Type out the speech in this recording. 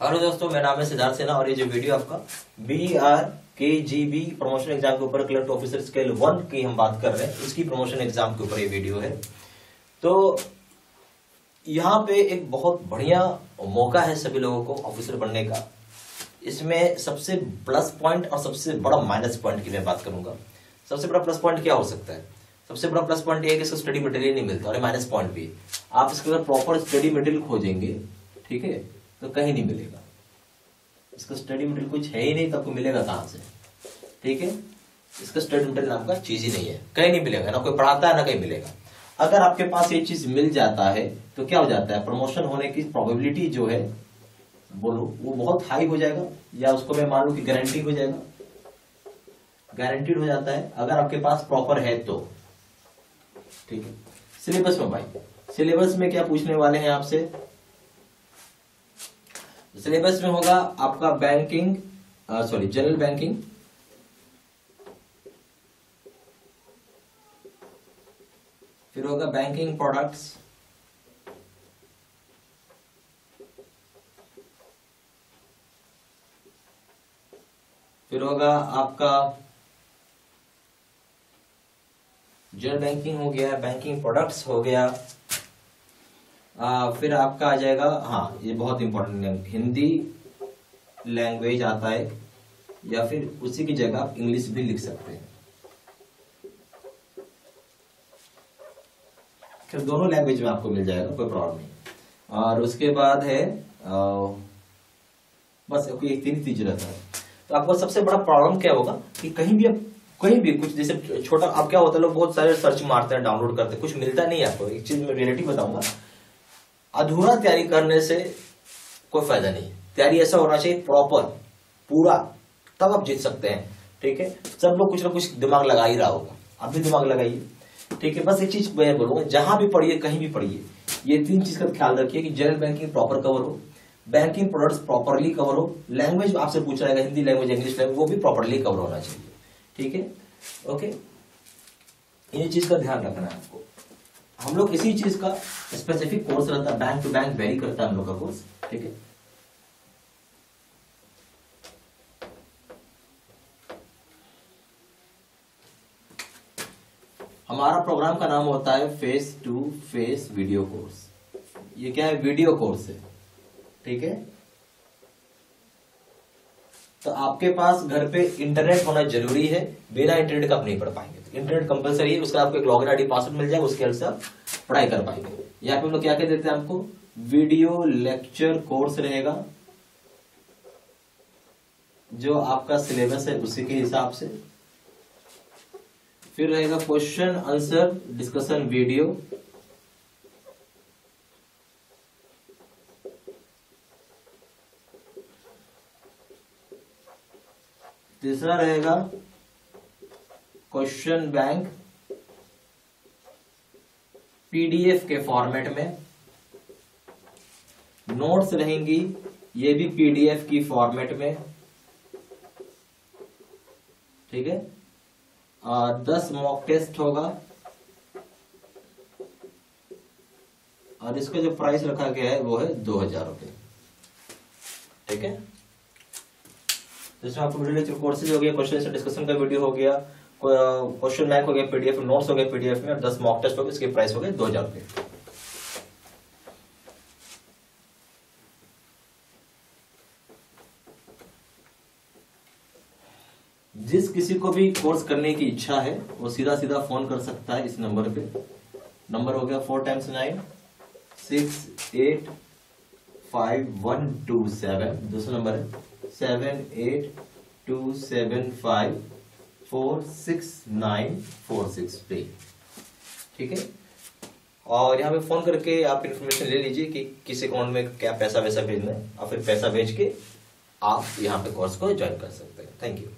Hello दोस्तों, मेरा नाम है सिद्धार्थ सिन्हा और ये जो वीडियो आपका बी आर के जी बी प्रमोशन एग्ज़ाम के ऊपर क्लर्क ऑफिसर स्केल वन की हम बात कर रहे हैं। उसकी प्रमोशन एग्ज़ाम के ऊपर ये वीडियो है। तो यहाँ पे एक बहुत बढ़िया मौका है सभी लोगों को ऑफिसर बनने का। इसमें सबसे प्लस पॉइंट और सबसे बड़ा माइनस पॉइंट की मैं बात करूँगा। सबसे बड़ा प्लस पॉइंट क्या हो सकता है? सबसे बड़ा प्लस पॉइंट ये है कि इसका स्टडी मटेरियल नहीं मिलता और माइनस पॉइंट भी आप इसके अगर प्रॉपर स्टडी मटेरियल खोजेंगे, ठीक है तो कहीं नहीं मिलेगा। इसका स्टडी मटेरियल कुछ है ही नहीं तो आपको मिलेगा कहाँ से? ठीक है? इसका स्टडी मटेरियल नाम का चीज़ ही नहीं है। कहीं नहीं मिलेगा, ना कोई पढ़ाता है, ना कहीं मिलेगा। अगर आपके पास ये चीज़ मिल जाता है तो क्या हो जाता है? प्रमोशन होने की प्रोबेबिलिटी जो है बोलो वो बहुत हाई हो जाएगा, या उसको मैं मान कि गारंटी हो जाएगा? गारंटीड हो जाता है, अगर आपके पास प्रॉपर है तो। ठीक है? सिलेबस में भाई सिलेबस में क्या पूछने वाले हैं आपसे? सिलेबस में होगा आपका बैंकिंग सॉरी जनरल बैंकिंग फिर होगा बैंकिंग प्रोडक्ट्स फिर होगा आपका जनरल बैंकिंग हो गया बैंकिंग प्रोडक्ट्स हो गया. आ, फिर आपका आ जाएगा हाँ ये बहुत इंपॉर्टेंट हिंदी लैंग्वेज आता है या फिर उसी की जगह आप इंग्लिश भी लिख सकते हैं। फिर दोनों लैंग्वेज में आपको मिल जाएगा कोई प्रॉब्लम नहीं। और उसके बाद है आ, बस एक तीन चीज़ रहता है। तो आपको सबसे बड़ा प्रॉब्लम क्या होगा कि कहीं भी आप कहीं भी कुछ जैसे छोटा अब क्या होता है लोग बहुत सारे सर्च मारते हैं डाउनलोड करते हैं कुछ मिलता नहीं आपको। एक चीज़ में रियलिटी बताऊँगा अधूरा तैयारी करने से कोई फ़ायदा नहीं। तैयारी ऐसा होना चाहिए प्रॉपर पूरा, तब आप जीत सकते हैं, ठीक है? सब लोग कुछ ना कुछ दिमाग लगा ही रहा होगा। आप भी दिमाग लगाइए, ठीक है? बस एक चीज़ मैं बोलूँगा, जहाँ भी पढ़िए, कहीं भी पढ़िए, ये तीन चीज़ का ख्याल रखिए कि जनरल बैंकिंग प्रॉपर कवर हो बैंकिंग प्रोडक्ट्स प्रॉपरली कवर हो लैंग्वेज आपसे पूछा जाएगा, हिंदी लैंग्वेज इंग्लिश लैंग्वेज वो भी प्रॉपरली कवर होना चाहिए, ठीक है? ओके ये चीज़ का ध्यान रखना है आपको। हम लोग इसी चीज़ का स्पेसिफिक कोर्स रहता है बैंक टू बैंक वेरी करता है हम लोग का कोर्स ठीक है? हमारा प्रोग्राम का नाम होता है face to face video course ये क्या है? वीडियो कोर्स है, ठीक है? तो आपके पास घर पे इंटरनेट होना ज़रूरी है, बिना इंटरनेट का आप नहीं पढ़ पाएँगे। तो इंटरनेट कंपलसरी है, उसका आपको एक लॉगिन आईडी पासवर्ड मिल जाएगा, उसके आप पढ़ाई कर पाएँगे। यहाँ पे हम लोग क्या कह देते हैं आपको? वीडियो लेक्चर कोर्स रहेगा, जो आपका सिलेबस है, उसी के हिसाब से। फिर रहेगा क्वेश्चन आंसर डिस्कशन वीडियो तीसरा रहेगा क्वेश्चन बैंक पीडीएफ के फॉर्मेट में। नोट्स रहेंगी, ये भी पीडीएफ की फॉर्मेट में। ठीक है? और दस मॉक टेस्ट होगा। और इसका जो प्राइस रखा गया है, वो है दो हज़ार रुपये। ठीक है? जिसमें आपको वीडियो लेक्चर कोर्सेज हो गया क्वेश्चन डिस्कशन का वीडियो हो गया क्वेश्चन बैंक हो गया पीडीएफ नोट्स हो गए पीडीएफ में, और दस मॉक टेस्ट हो गए, इसके प्राइस हो गए दो हज़ार रुपये। जिस किसी को भी कोर्स करने की इच्छा है, वो सीधा सीधा फ़ोन कर सकता है इस नंबर पे। नंबर हो गया four times nine six eight five one two seven दूसरा नंबर है। Seven eight two seven five four six nine four six पे। ठीक है? और यहाँ पे फ़ोन करके आप इन्फॉर्मेशन ले लीजिए कि किस अकाउंट में क्या पैसा वैसा भेजना है। और फिर पैसा भेज के आप यहाँ पे कोर्स को ज्वाइन कर सकते हैं। Thank you